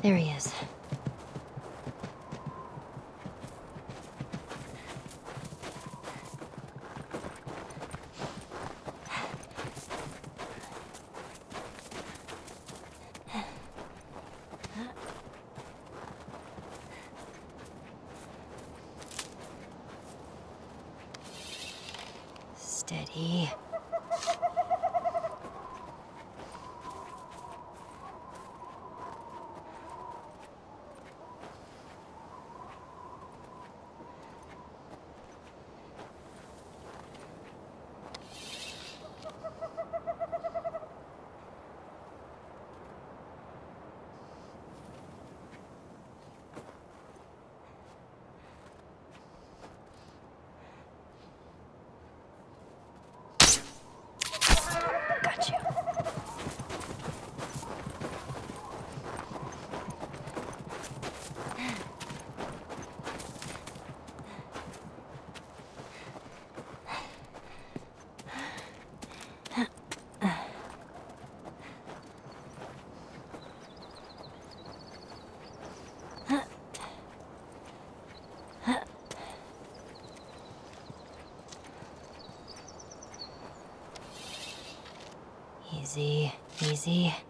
There he is. Steady. Got you. Easy, easy.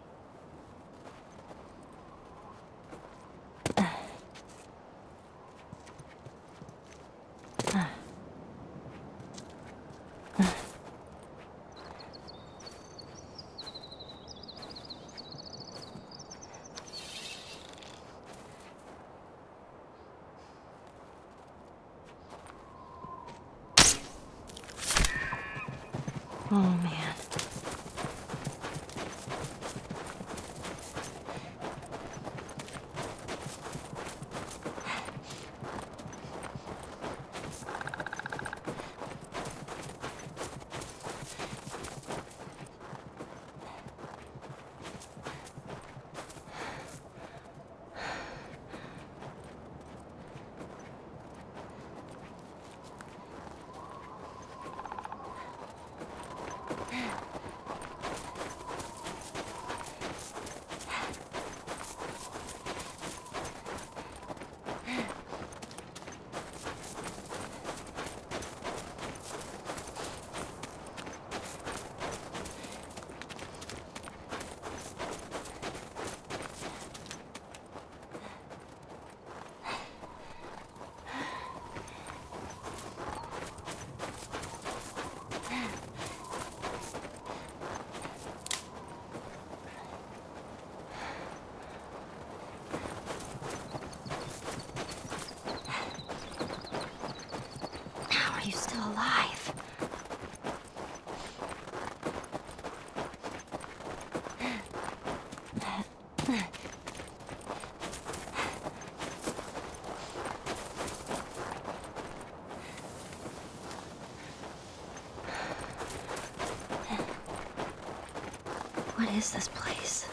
What is this place?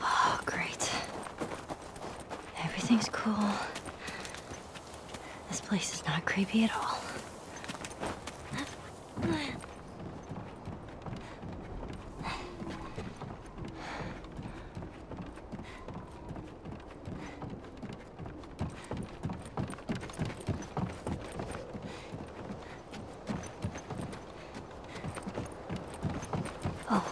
Oh, great. Everything's cool. This place is not creepy at all. Oh.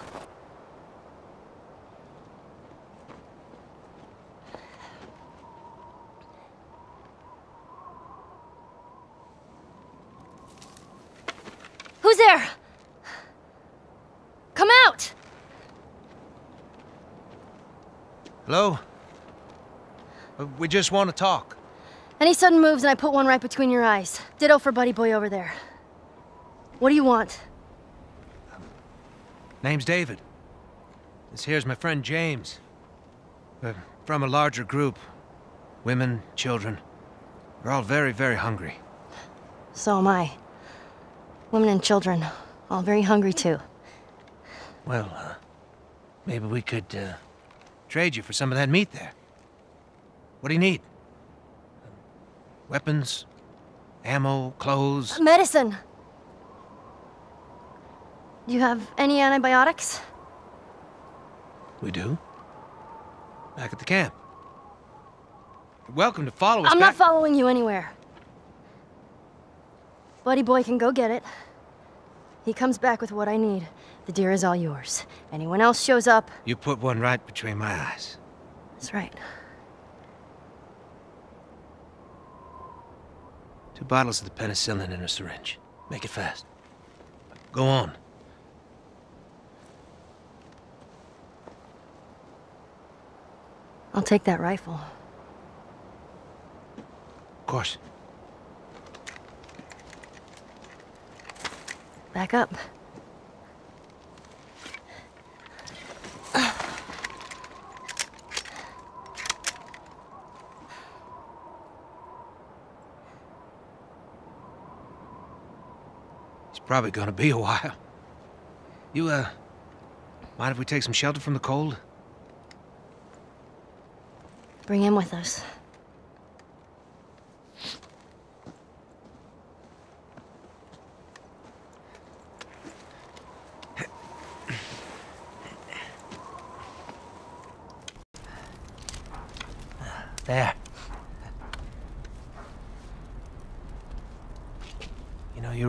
Who's there? Come out! Hello? Uh, We just want to talk. Any sudden moves and I put one right between your eyes. Ditto for buddy boy over there. What do you want? Name's David. This here's my friend James. We're from a larger group. Women, children. We're all very, very hungry. So am I. Women and children, all very hungry too. Well, uh, maybe we could, uh, trade you for some of that meat there. What do you need? Weapons? Ammo? Clothes? Medicine! Do you have any antibiotics? We do? Back at the camp. You're welcome to follow us I'm back- not following you anywhere. Buddy boy can go get it. He comes back with what I need. The deer is all yours. Anyone else shows up, You put one right between my eyes. that's right. Two bottles of the penicillin in a syringe. Make it fast. Go on. I'll take that rifle. Of course. Back up. It's probably gonna be a while. You, uh, mind if we take some shelter from the cold? Bring him with us. There. You know, you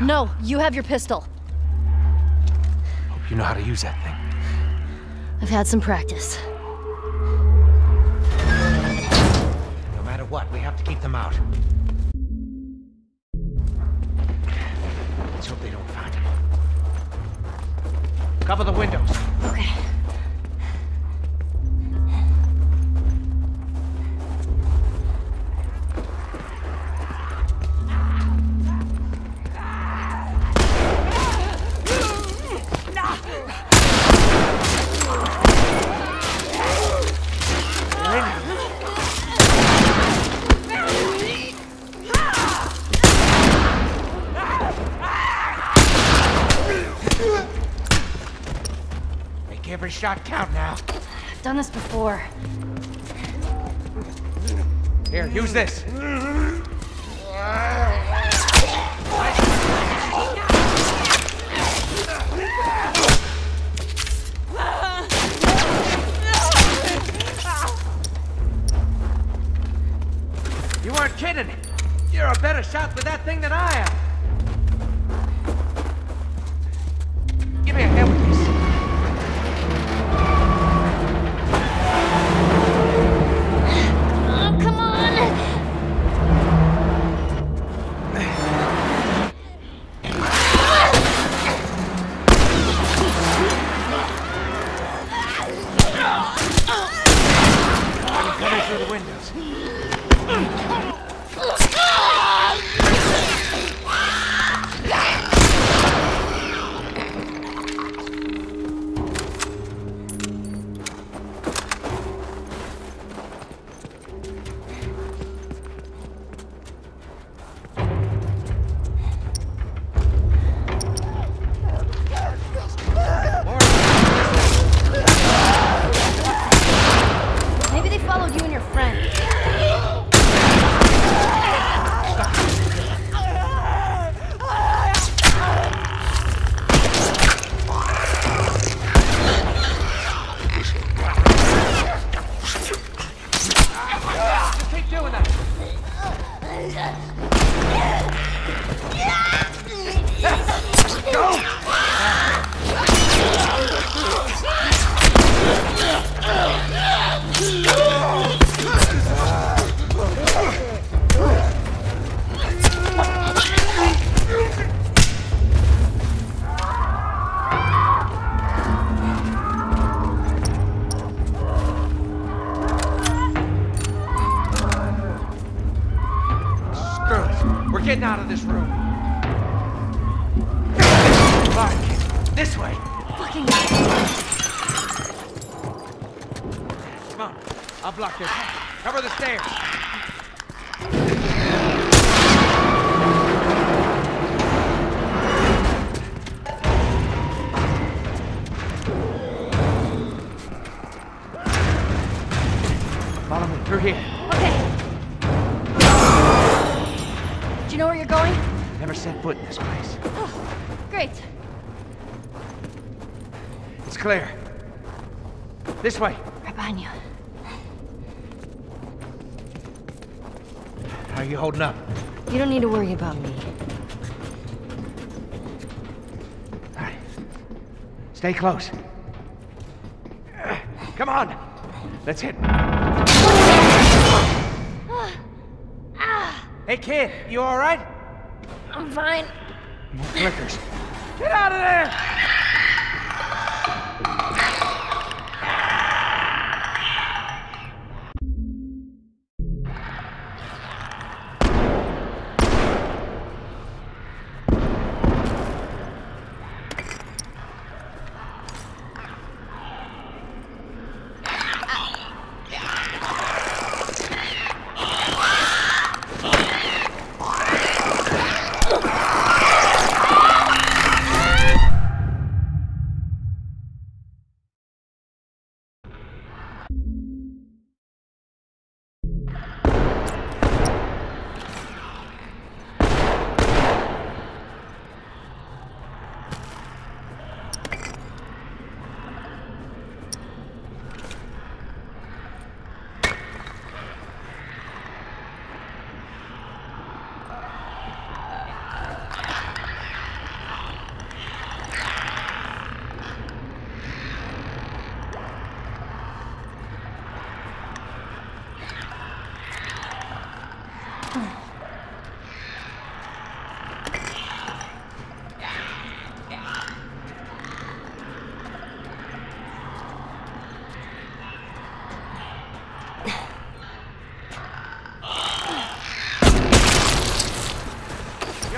Now. No, you have your pistol. Hope you know how to use that thing. I've had some practice. No matter what, we have to keep them out. Let's hope they don't find him. Cover the windows. Shot count now. I've done this before. Here, use this. You weren't kidding. You're a better shot with that thing than I The stairs. Follow me through here. Okay. Do you know where you're going? Never set foot in this place. Oh, great. It's clear. This way. Right behind you. How are you holding up? You don't need to worry about me. All right. Stay close. Come on. Let's hit. Hey, kid. You all right? I'm fine. More clickers. Get out of there!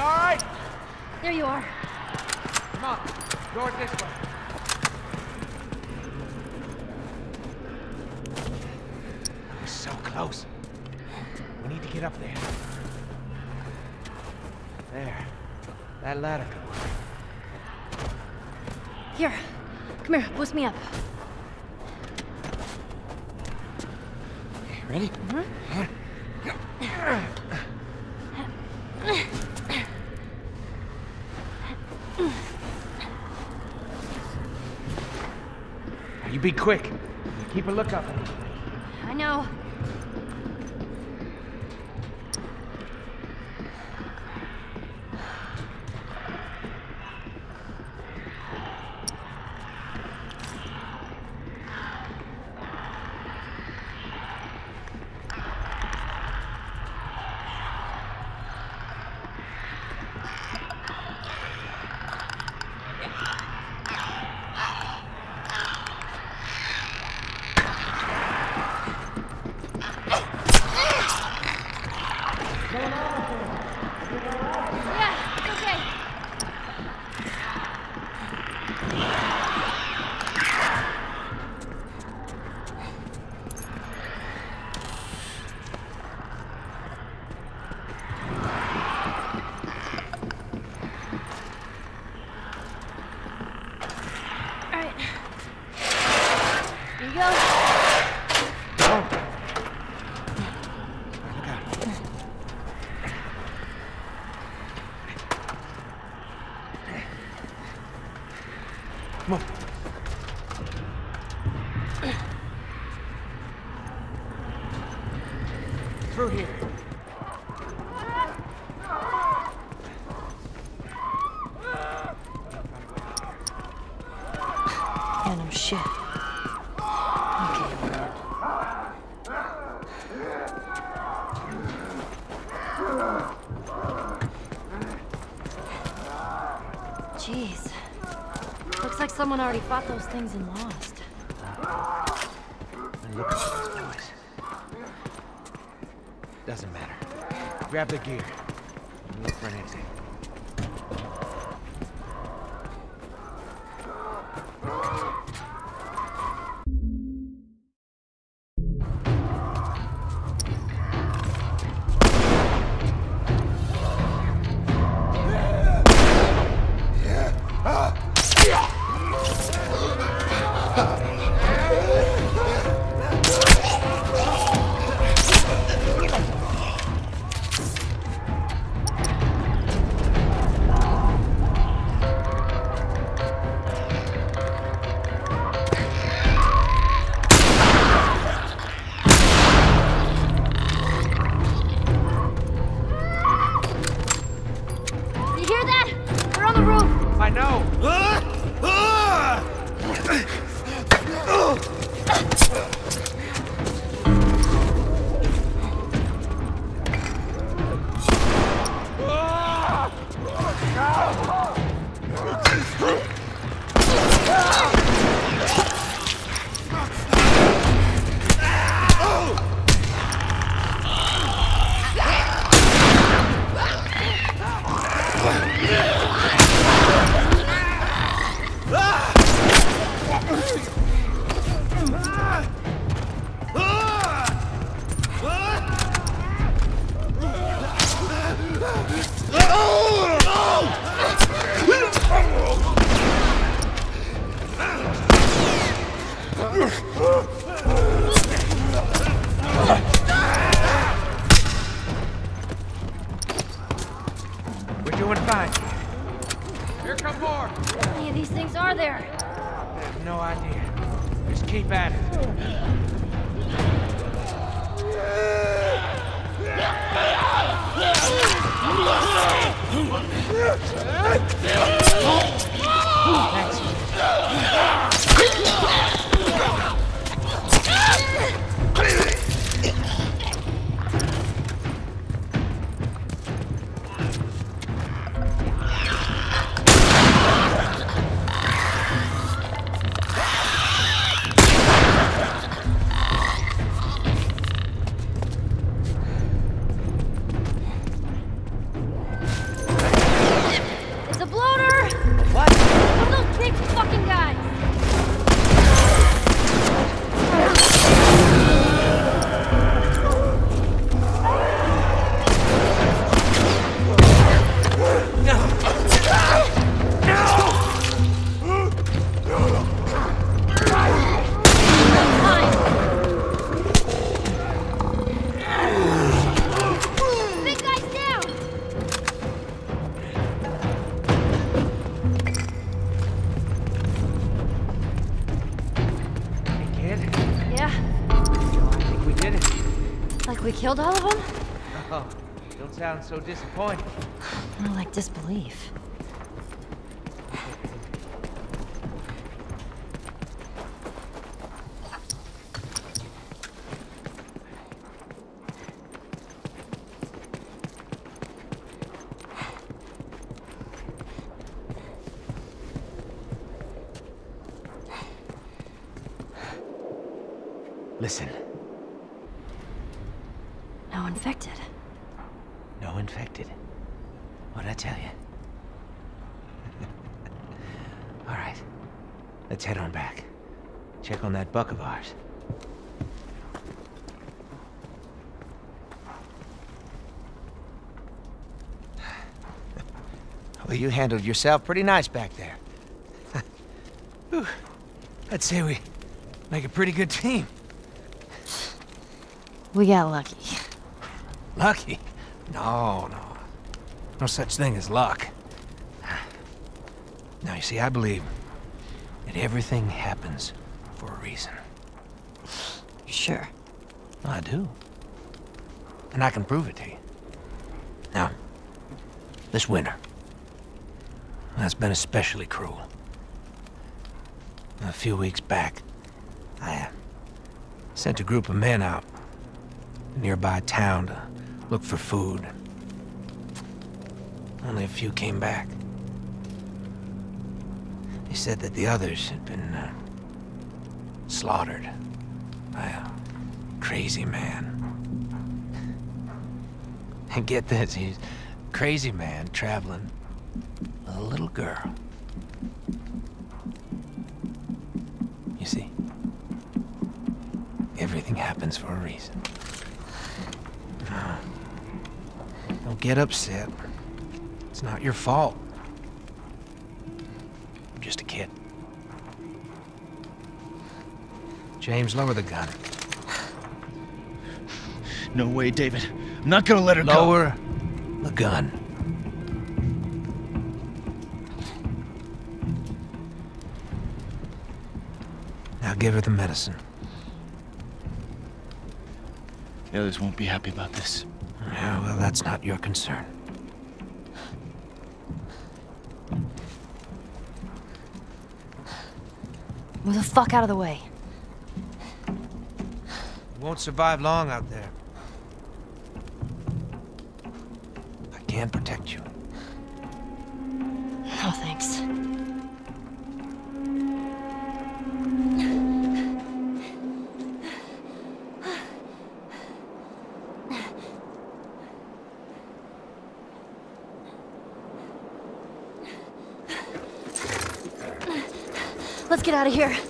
You all right? There you are. Come on. Doors this way. We're so close. We need to get up there. There. That ladder could work. Here. Come here. Boost me up. Ready? Mm-hmm. You be quick. Keep a lookout. I know. Yeah, it's okay. All right. Here you go. Oh. Look out. Come on. Through here. Yeah, no shit. Okay, alright. Jeez. Looks like someone already fought those things and lost. And look at these boys. Doesn't matter. Grab the gear. No idea. Just keep at it. Thanks. Like we killed all of them? Oh, don't sound so disappointed. More like disbelief. Listen, No infected. no infected. What'd I tell you? All right, let's head on back. Check on that buck of ours. Well, you handled yourself pretty nice back there. I'd say we make a pretty good team. We got lucky. Lucky? No, no. No such thing as luck. Now, you see, I believe that everything happens for a reason. Sure. I do. And I can prove it to you. Now, this winter, that's been especially cruel. A few weeks back, I uh, sent a group of men out nearby town to look for food. Only a few came back. They said that the others had been uh, slaughtered by a crazy man. And get this, he's crazy man traveling girl. You see, everything happens for a reason. Don't get upset. It's not your fault. I'm just a kid. James, lower the gun. No way, David. I'm not gonna let her go. Lower the gun. give her the medicine. The others won't be happy about this. Yeah, well, that's not your concern. Move the fuck out of the way. You won't survive long out there. I can't protect you. out of here.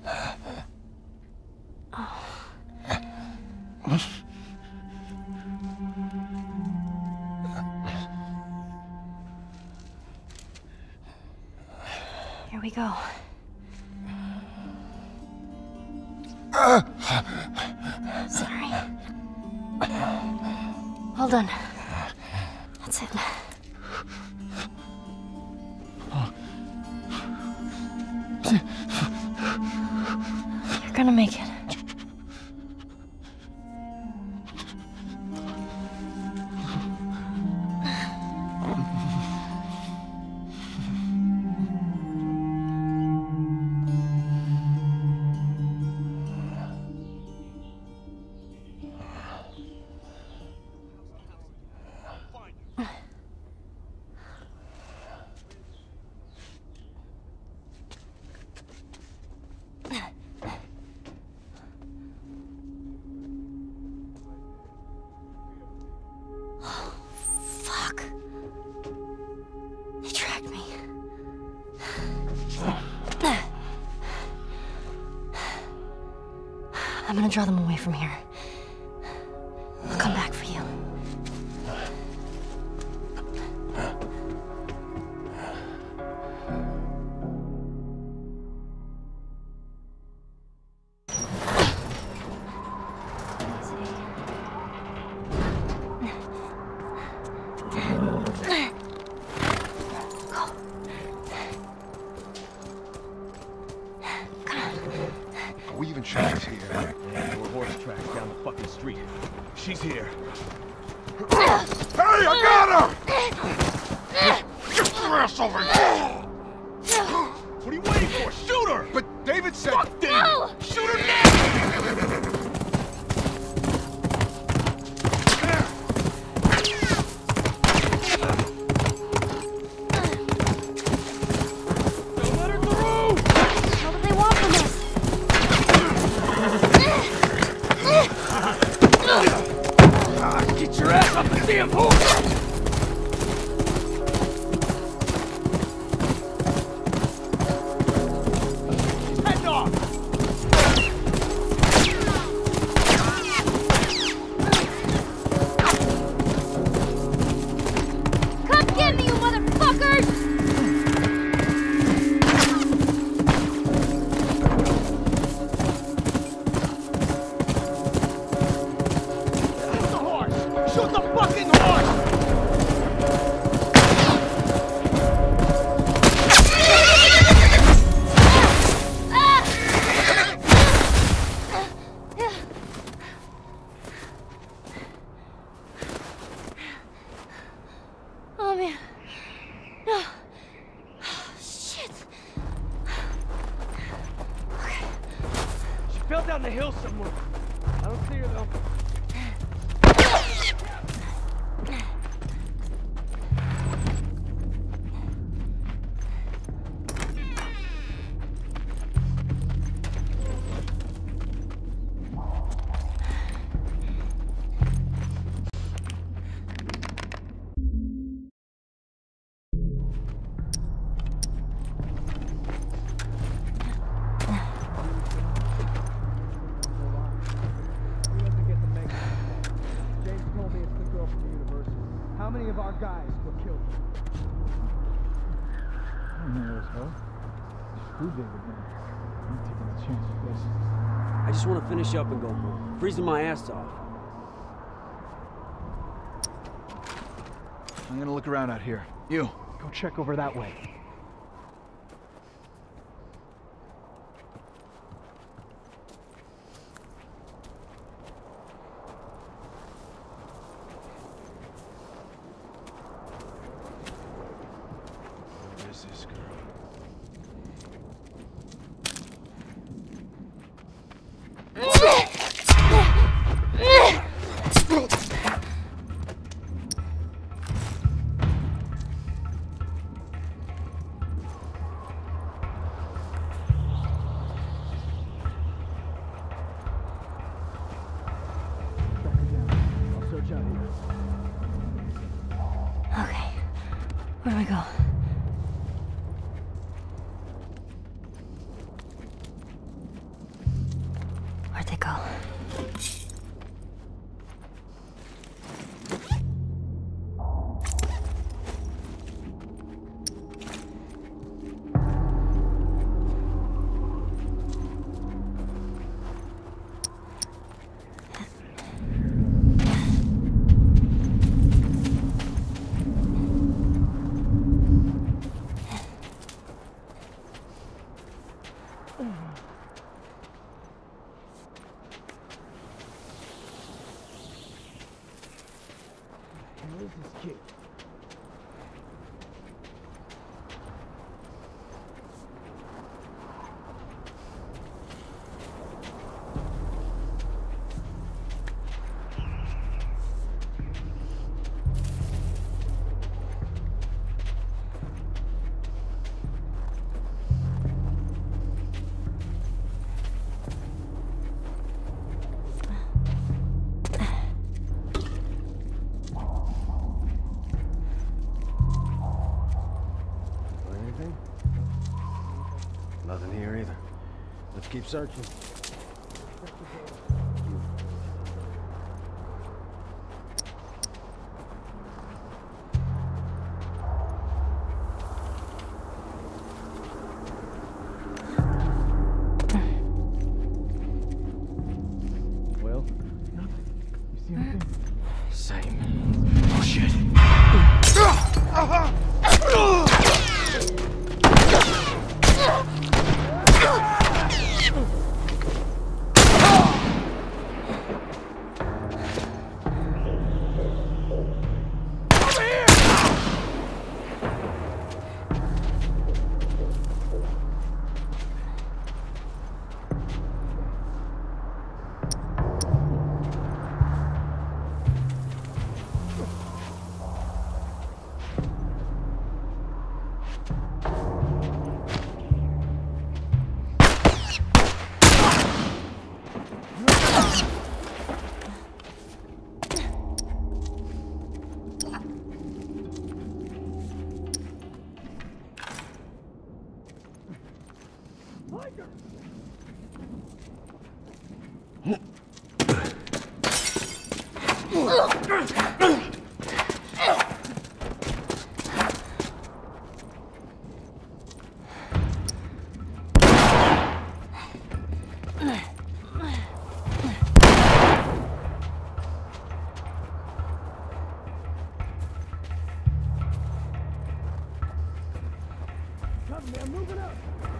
go. I'm gonna draw them away from here. Were killed. I don't know what's hell. Screw David, man. I'm taking a chance with this. I just want to finish up and go home. Freezing my ass off. I'm gonna look around out here. You, Go check over that way. Keep searching. Well, nothing. You see anything? Same. Oh shit. Uh-huh. Come, man, move it up.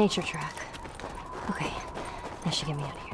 nature track. Okay, that should get me out of here.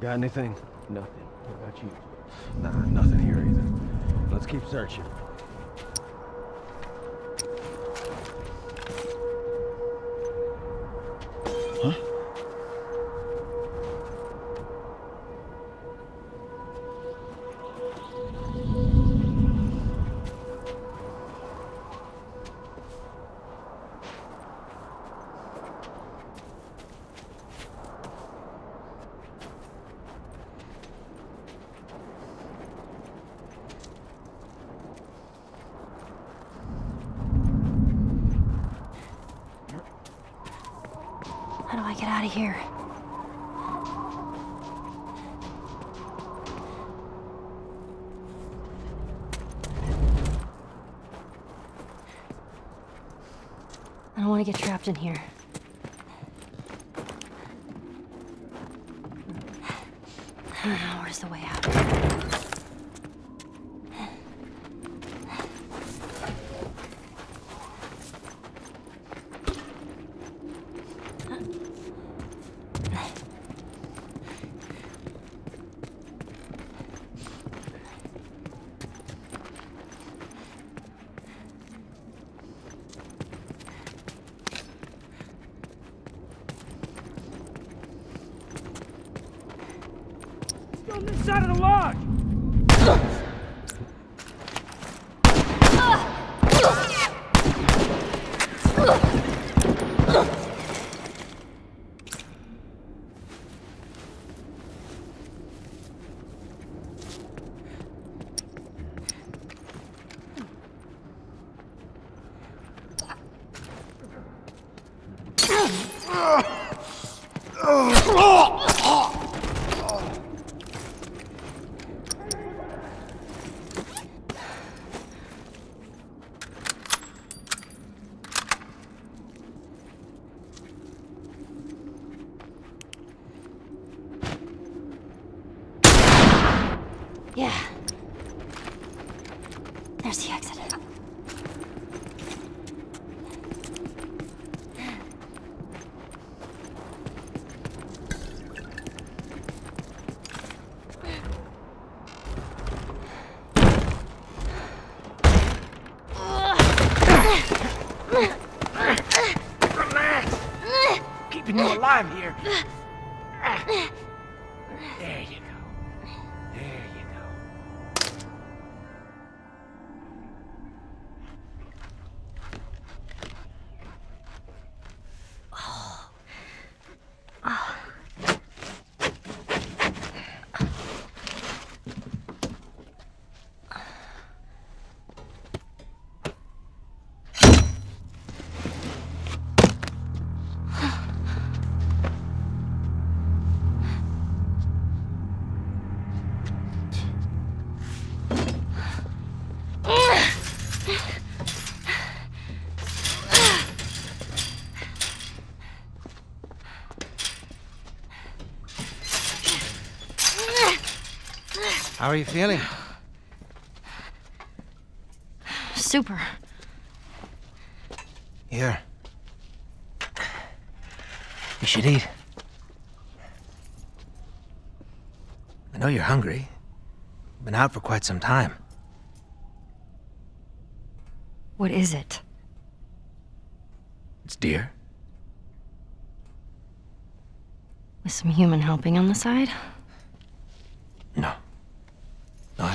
Got anything? Nothing. What about you? Nah, nothing here either. Let's keep searching. Where's the way out? Yeah. There's the exit. How are you feeling? Super. Here. You should eat. I know you're hungry. Been out for quite some time. What is it? It's deer. With some human helping on the side? No. No,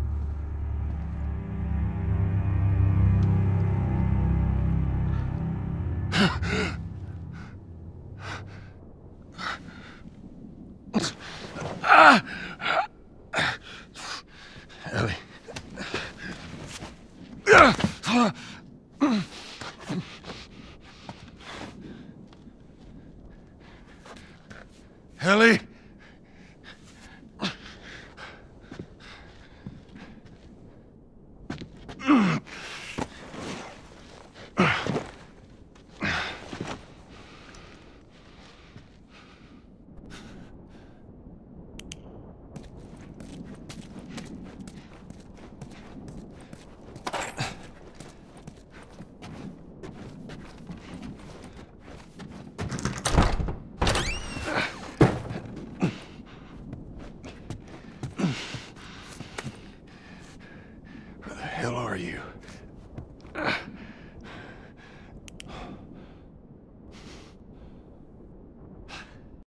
Ellie?